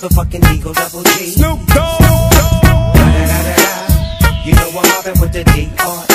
motherfucking Eagle Double G. Snoop Dogg. You know I'm mobbing with the D.R.E.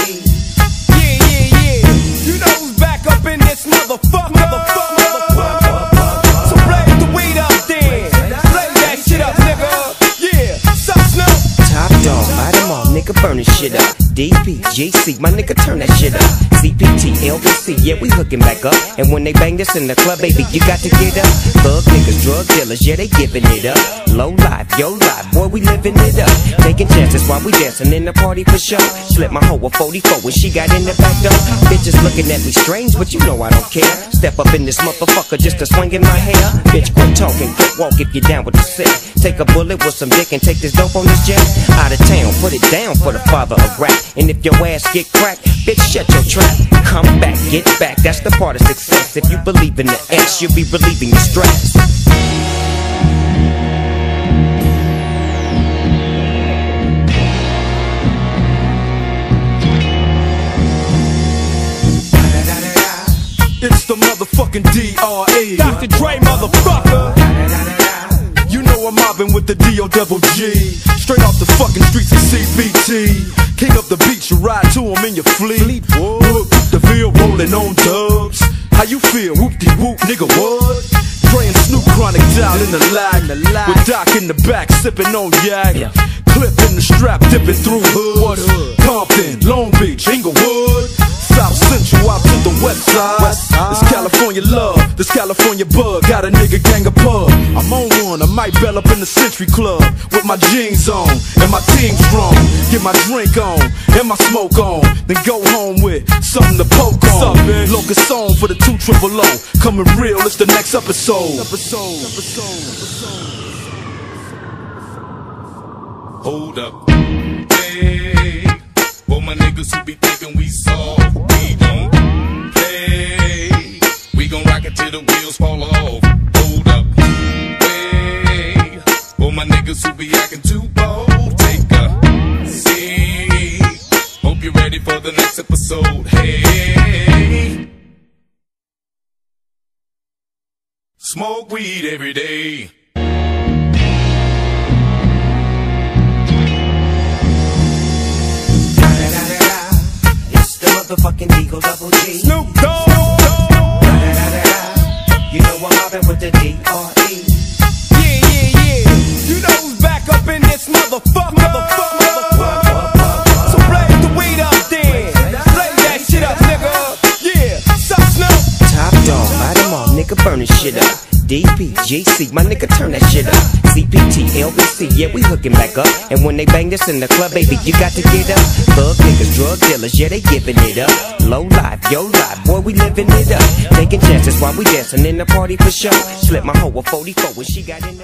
shit up. My nigga, turn that shit up. CPT, LBC, yeah, we hooking back up. And when they bang this in the club, baby, you got to get up. Thug niggas, drug dealers, yeah, they giving it up. Low life, yo life, boy, we living it up. Taking chances while we dancing in the party for sure. Slip my hoe a 44 when she got in the back door. Bitches looking at me strange, but you know I don't care. Step up in this motherfucker just to swing in my hair. Bitch, quit talking, quit walk if you're down with the sick. Take a bullet with some dick and take this dope on this jet. Out of town, put it down for the father of rap. And if your ass get cracked, bitch, shut your trap. Come back, get back, that's the part of success. If you believe in the ass, you'll be relieving the stress. Motherfucking D.R.E. Dr. Dre, motherfucker. You know I'm mobbing with the D.O. Double G. Straight off the fucking streets of CBT. King up the beach, you ride to him in your fleet. Look, the Ville rolling on dubs. How you feel? Whoop de whoop, nigga, what? And Snoop Chronic down in the lag. With Doc in the back, sipping on yak. Clip in the strap, dipping through hood. Compton, Long Beach, Inglewood. South Central out to the west side. California love, this California bug. Got a nigga gang of pub. I'm on one, I might bell up in the Century Club. With my jeans on, and my team strong. Get my drink on, and my smoke on. Then go home with something to poke on. Locust song for the two triple O. Coming real, it's the next episode. Episode, episode, episode. Hold up. Hey, for my niggas who be thinking we soft, we don't till the wheels fall off. Hold up. Hey, for my niggas who be acting too bold, take a seat. Hope you're ready for the next episode. Hey. Smoke weed every day. It's the motherfucking Eagle Double G. Snoop Dogg. Know with the D.R.E. Yeah, yeah, yeah. You know who's back up in this motherfucker. Motherfucker. So blaze the weed up then. Blaze that shit up, nigga. Yeah. Sup, Snoop? Top dog, buy them all, nigga, burn this shit up. DP, GC, my nigga, turn that shit up. CPT, LBC, yeah, we hooking back up. And when they bang this in the club, baby, you got to get up. Thug niggas, drug dealers, yeah, they giving it up. Low life, yo life, boy, we living it up. Taking chances while we dancing in the party for sure. Slip my hoe a 44 when she got in the